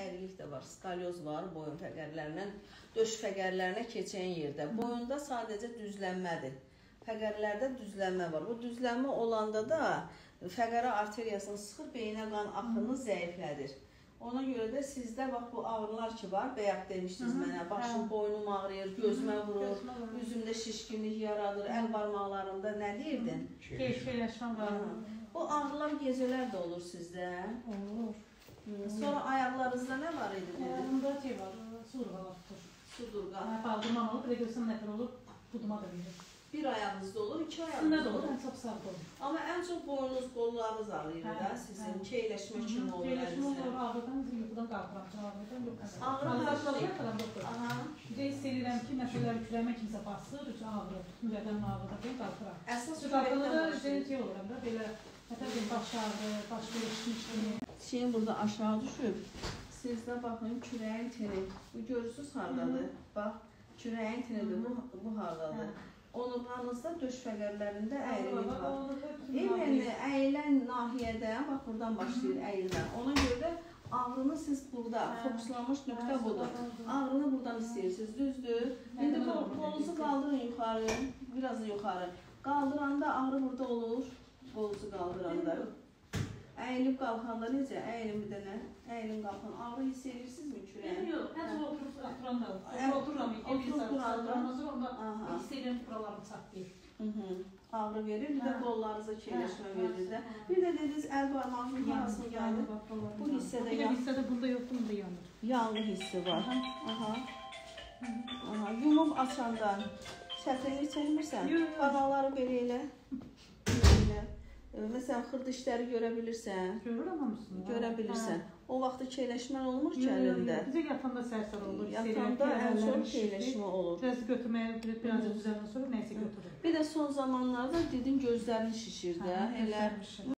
əyrilik də var, skalyoz var boyun fəqərlərindən, döş fəqərlərinə keçən yerdə. Boyunda sadəcə düzlənmədir. Fəqərlərdə düzlənmə var. Bu düzlənmə olanda da fəqərə arteriyasını sıxır, beyinə qan axını zəiflədir. Ona görə də sizdə bax bu ağrılar ki var, bayaq demişdiniz mənə, başım, Hə. boynum ağrıyır, gözümə vurur, üzümdə şişkinlik yaradır, əl barmaqlarımda nə deyirdin? Keyfləşmə var. Bu ağrılar gecələr də olur sizdə. Olur. Hı, Sonra ayaqlarınızda nə var idi dedin? Ayağımda şey var, surğa var. Sudurqa. Baldırman olub, bir də görsəm nəfər olur, buduma da verir. Bir ayağınızda olur, iki Üstündə ayağınızda də olur, olur. ən çox sağda olur. Amma ən çox boynunuz, qollarınız ağrıyır Hə, da sizin. hə. Keyləşmə kimi olur Keyləşmə olur, əlinizdə. ağrıdan yuxudan qalxıram, ağrıdan yox. Ağrı harda falan yoxdur. Aha. Bir də hiss edirəm ki, məsələn, kürəmə kimsə basır, heç ağrı, ürəkdən ağrıda deyil, qalxıram. Əsas Qalxanda ürəkdən da başlayır. şey oluram da, belə, məsələn, baş ağrı, baş verişmiş kimi. Şeyin burada aşağı düşüb. Sizdə baxın kürəyin tini. Bu görürsüz hardadır? Bax, kürəyin tinidir. Bu bu hardadır? Onurğanızda döş fəqərlərində əyrilik var. Eyni əyilən nahiyədən, bax buradan başlayır əyilən. Ona görə də ağrını siz burada Hə. fokuslanmış nöqtə budur. Ağrını buradan istəyirsiniz, düzdür? İndi qol, qolunuzu qaldırın yuxarı, biraz yuxarı. Qaldıranda ağrı burada olur, qolunuzu qaldıranda. Əyilib qalxanda necə? Əyilin bir dənə, əyilin qalxın. Ağrı hiss edirsinizmi kürəyin? Yox, ən çox oturub oturan da. Otururam, iki saat oturandan sonra onda hiss edirəm ki, buralarım -hı. Ağrı verir, bir də Hə. qollarınıza keyləşmə Hə, verir də. hə. Bir də dediniz əl barmağının arasındadır. Bu hissədə Bir də yan- hissədə bunda yoxdur, bunda yanır. Yanğı hissi var. Aha. Aha. Yumub açanda çətinlik çəkmirsən. Yox, yox. Barmaqları belə elə. Məsələn, xırd işləri görə bilirsən. Görürəm hamısını. Görə bilirsən. O vaxtda keyləşmən olmur ki əlində. Bizə yatanda sərsər olur. Yatanda ən çox keyləşmə olur. Biraz götürməyə, biraz da düzəndən sonra nəsə götürürəm. Bir də son zamanlarda dedin gözlərin şişir də. Hə, Elə göstərmişəm.